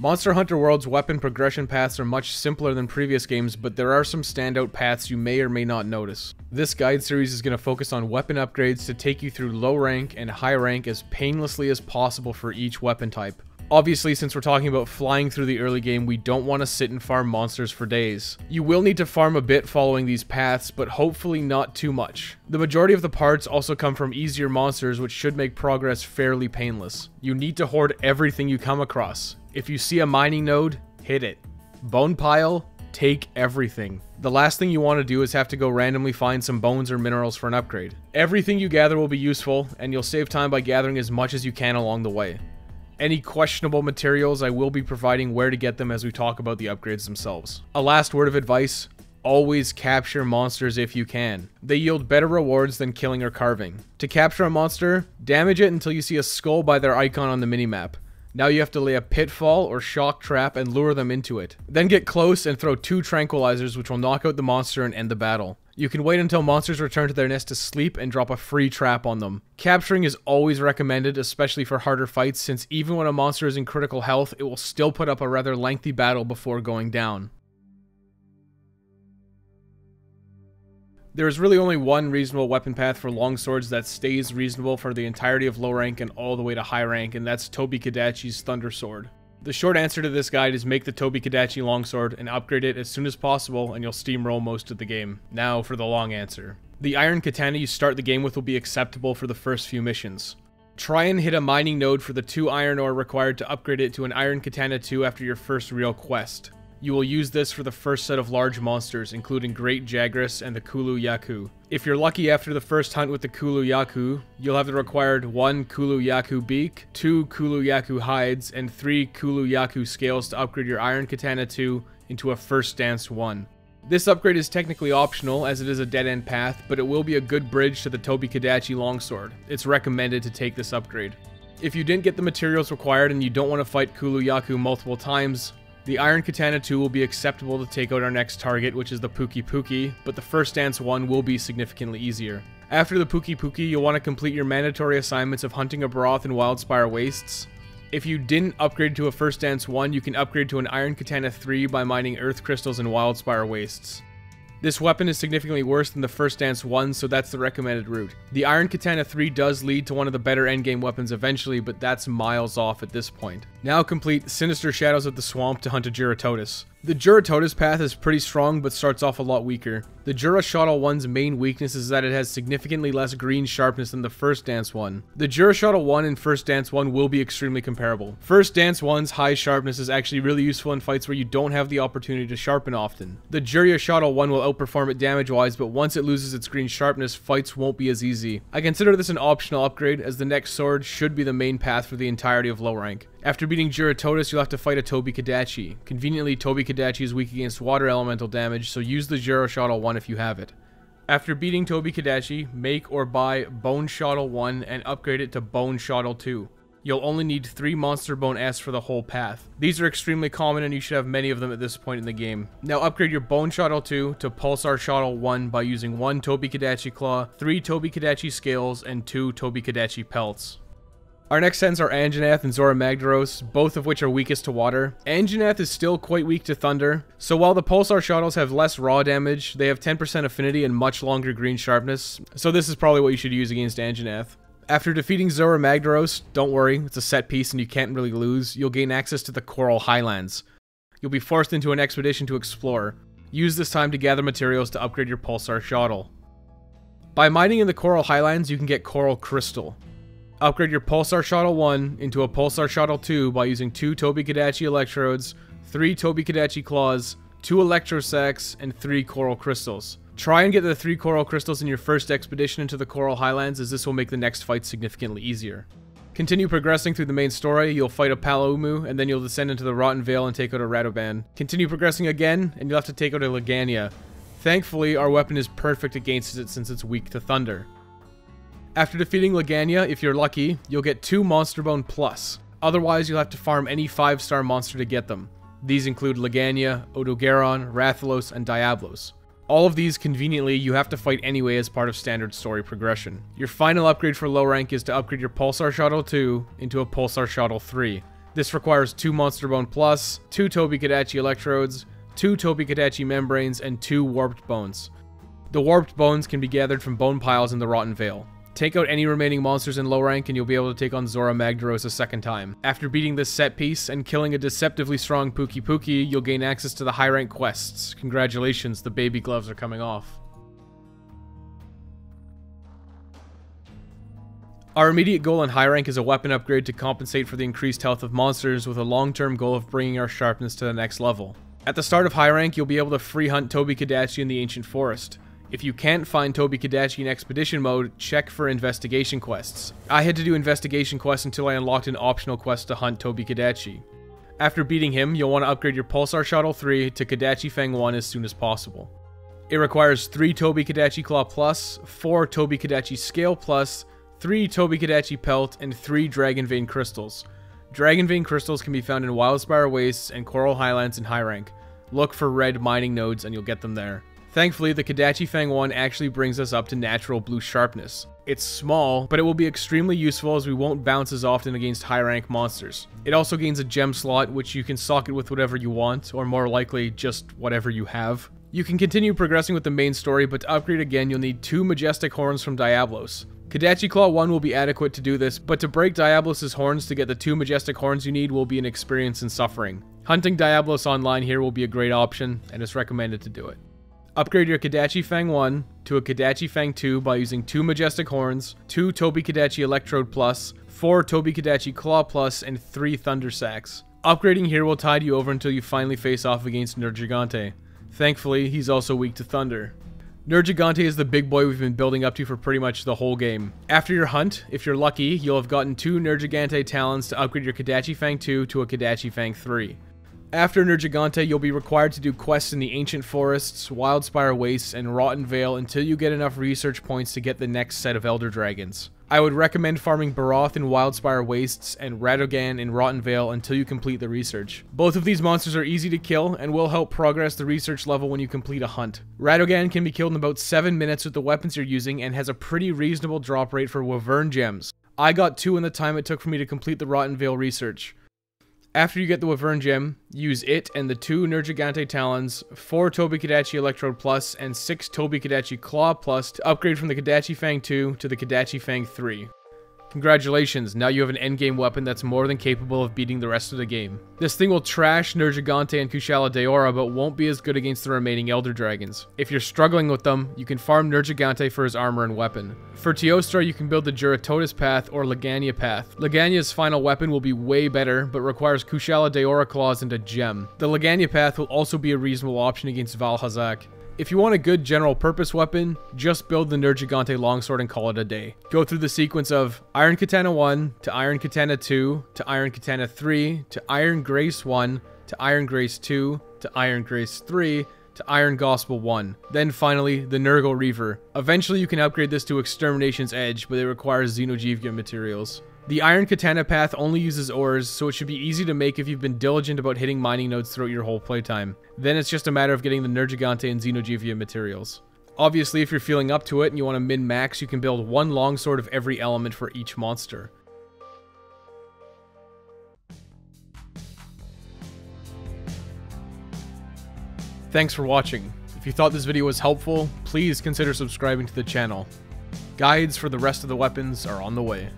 Monster Hunter World's weapon progression paths are much simpler than previous games, but there are some standout paths you may or may not notice. This guide series is going to focus on weapon upgrades to take you through low rank and high rank as painlessly as possible for each weapon type. Obviously, since we're talking about flying through the early game, we don't want to sit and farm monsters for days. You will need to farm a bit following these paths, but hopefully not too much. The majority of the parts also come from easier monsters, which should make progress fairly painless. You need to hoard everything you come across. If you see a mining node, hit it. Bone pile, take everything. The last thing you want to do is have to go randomly find some bones or minerals for an upgrade. Everything you gather will be useful, and you'll save time by gathering as much as you can along the way. Any questionable materials, I will be providing where to get them as we talk about the upgrades themselves. A last word of advice, always capture monsters if you can. They yield better rewards than killing or carving. To capture a monster, damage it until you see a skull by their icon on the minimap. Now you have to lay a pitfall or shock trap and lure them into it. Then get close and throw two tranquilizers which will knock out the monster and end the battle. You can wait until monsters return to their nest to sleep and drop a free trap on them. Capturing is always recommended, especially for harder fights, since even when a monster is in critical health, it will still put up a rather lengthy battle before going down. There is really only one reasonable weapon path for longswords that stays reasonable for the entirety of low rank and all the way to high rank, and that's Tobi-Kadachi's Thunder Sword. The short answer to this guide is make the Tobi-Kadachi longsword and upgrade it as soon as possible and you'll steamroll most of the game. Now for the long answer. The iron katana you start the game with will be acceptable for the first few missions. Try and hit a mining node for the 2 iron ore required to upgrade it to an iron katana 2 after your first real quest. You will use this for the first set of large monsters, including Great Jagras and the Kulu Yaku. If you're lucky after the first hunt with the Kulu Yaku, you'll have the required 1 Kulu Yaku beak, 2 Kulu Yaku hides, and 3 Kulu Yaku scales to upgrade your Iron Katana 2 into a First Dance 1. This upgrade is technically optional as it is a dead-end path, but it will be a good bridge to the Tobi-Kadachi longsword. It's recommended to take this upgrade. If you didn't get the materials required and you don't want to fight Kulu Yaku multiple times, the Iron Katana 2 will be acceptable to take out our next target, which is the Pukei-Pukei, but the First Dance 1 will be significantly easier. After the Pukei-Pukei, you'll want to complete your mandatory assignments of hunting a Barroth in Wildspire Wastes. If you didn't upgrade to a First Dance 1, you can upgrade to an Iron Katana 3 by mining Earth Crystals in Wildspire Wastes. This weapon is significantly worse than the first Dance 1, so that's the recommended route. The Iron Katana 3 does lead to one of the better endgame weapons eventually, but that's miles off at this point. Now complete Sinister Shadows of the Swamp to hunt a Jyuratodus. The Jyuratodus path is pretty strong, but starts off a lot weaker. The Jura Shottle 1's main weakness is that it has significantly less green sharpness than the First Dance 1. The Jura Shottle 1 and First Dance 1 will be extremely comparable. First Dance 1's high sharpness is actually really useful in fights where you don't have the opportunity to sharpen often. The Jura Shottle 1 will outperform it damage-wise, but once it loses its green sharpness, fights won't be as easy. I consider this an optional upgrade, as the next sword should be the main path for the entirety of low rank. After beating Jyuratodus, you'll have to fight a Tobi-Kadachi. Conveniently, Tobi-Kadachi is weak against water elemental damage, so use the Juro Shottle 1 if you have it. After beating Tobi-Kadachi, make or buy Bone Shotel 1 and upgrade it to Bone Shotel 2. You'll only need 3 Monster Bone S for the whole path. These are extremely common and you should have many of them at this point in the game. Now upgrade your Bone Shotel 2 to Pulsar Shotel 1 by using 1 Tobi-Kadachi Claw, 3 Tobi-Kadachi Scales, and 2 Tobi-Kadachi Pelts. Our next sends are Anjanath and Zorah Magdaros, both of which are weakest to water. Anjanath is still quite weak to thunder, so while the Pulsar Shotels have less raw damage, they have 10% affinity and much longer green sharpness, so this is probably what you should use against Anjanath. After defeating Zorah Magdaros, don't worry, it's a set piece and you can't really lose, you'll gain access to the Coral Highlands. You'll be forced into an expedition to explore. Use this time to gather materials to upgrade your Pulsar Shotel. By mining in the Coral Highlands, you can get Coral Crystal. Upgrade your Pulsar Shotel 1 into a Pulsar Shotel 2 by using 2 Tobi-Kadachi Electrodes, 3 Tobi-Kadachi Claws, 2 Electro Sacs, and 3 Coral Crystals. Try and get the 3 Coral Crystals in your first expedition into the Coral Highlands as this will make the next fight significantly easier. Continue progressing through the main story, you'll fight a Paolumu, and then you'll descend into the Rotten Vale and take out a Radobaan. Continue progressing again, and you'll have to take out a Legiana. Thankfully, our weapon is perfect against it since it's weak to thunder. After defeating Legiana, if you're lucky, you'll get 2 Monster Bone Plus. Otherwise, you'll have to farm any 5-star monster to get them. These include Legiana, Odogaron, Rathalos, and Diablos. All of these, conveniently, you have to fight anyway as part of standard story progression. Your final upgrade for low rank is to upgrade your Pulsar Shotel 2 into a Pulsar Shotel 3. This requires 2 Monster Bone Plus, 2 Tobi-Kadachi Electrodes, 2 Tobi-Kadachi Membranes, and 2 Warped Bones. The Warped Bones can be gathered from bone piles in the Rotten Vale. Take out any remaining monsters in low rank and you'll be able to take on Zorah Magdaros a second time. After beating this set piece and killing a deceptively strong Pukei-Pukei, you'll gain access to the high rank quests. Congratulations, the baby gloves are coming off. Our immediate goal in high rank is a weapon upgrade to compensate for the increased health of monsters with a long-term goal of bringing our sharpness to the next level. At the start of high rank, you'll be able to free hunt Tobi-Kadachi in the Ancient Forest. If you can't find Tobi-Kadachi in Expedition mode, check for investigation quests. I had to do investigation quests until I unlocked an optional quest to hunt Tobi-Kadachi. After beating him, you'll want to upgrade your Pulsar Shotel 3 to Kadachi Fang 1 as soon as possible. It requires 3 Tobi-Kadachi Claw Plus, 4 Tobi-Kadachi Scale Plus, 3 Tobi-Kadachi Pelt, and 3 Dragon Vein Crystals. Dragon Vein Crystals can be found in Wildspire Wastes and Coral Highlands in high rank. Look for red mining nodes and you'll get them there. Thankfully, the Kadachi Fang 1 actually brings us up to natural blue sharpness. It's small, but it will be extremely useful as we won't bounce as often against high rank monsters. It also gains a gem slot, which you can socket with whatever you want, or more likely, just whatever you have. You can continue progressing with the main story, but to upgrade again, you'll need two Majestic Horns from Diablos. Kadachi Claw 1 will be adequate to do this, but to break Diablos' horns to get the two Majestic Horns you need will be an experience in suffering. Hunting Diablos online here will be a great option, and it's recommended to do it. Upgrade your Kadachi Fang 1 to a Kadachi Fang 2 by using 2 Majestic Horns, 2 Tobi-Kadachi Electrode Plus, 4 Tobi-Kadachi Claw Plus, and 3 Thunder Sacs. Upgrading here will tide you over until you finally face off against Nergigante. Thankfully, he's also weak to Thunder. Nergigante is the big boy we've been building up to for pretty much the whole game. After your hunt, if you're lucky, you'll have gotten two Nergigante talons to upgrade your Kadachi Fang 2 to a Kadachi Fang 3. After Nergigante, you'll be required to do quests in the Ancient Forests, Wildspire Wastes, and Rotten Vale until you get enough research points to get the next set of Elder Dragons. I would recommend farming Barroth in Wildspire Wastes and Radobaan in Rotten Vale until you complete the research. Both of these monsters are easy to kill and will help progress the research level when you complete a hunt. Radobaan can be killed in about 7 minutes with the weapons you're using and has a pretty reasonable drop rate for Wyvern gems. I got 2 in the time it took for me to complete the Rotten Vale research. After you get the Wyvern Gem, use it and the two Nergigante Talons, 4 Tobi-Kadachi Electrode Plus, and 6 Tobi-Kadachi Claw Plus to upgrade from the Kadachi Fang 2 to the Kadachi Fang 3. Congratulations, now you have an endgame weapon that's more than capable of beating the rest of the game. This thing will trash Nergigante and Kushala Daora, but won't be as good against the remaining Elder Dragons. If you're struggling with them, you can farm Nergigante for his armor and weapon. For Teostra, you can build the Jyuratodus path or Legiana path. Legiana's final weapon will be way better, but requires Kushala Daora claws and a gem. The Legiana path will also be a reasonable option against Vaal Hazak. If you want a good general purpose weapon, just build the Nergigante longsword and call it a day. Go through the sequence of Iron Katana 1 to Iron Katana 2 to Iron Katana 3 to Iron Grace 1 to Iron Grace 2 to Iron Grace 3 to Iron Gospel 1. Then finally, the Nurgle Reaver. Eventually you can upgrade this to Extermination's Edge, but it requires Xeno'jiiva materials. The Iron Katana path only uses ores, so it should be easy to make if you've been diligent about hitting mining nodes throughout your whole playtime. Then it's just a matter of getting the Nergigante and Xeno'jiiva materials. Obviously, if you're feeling up to it and you want to min-max, you can build one longsword of every element for each monster. Thanks for watching. If you thought this video was helpful, please consider subscribing to the channel. Guides for the rest of the weapons are on the way.